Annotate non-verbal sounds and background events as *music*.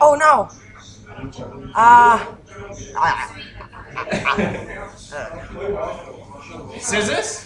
Oh no. Uh, *laughs* Scissors?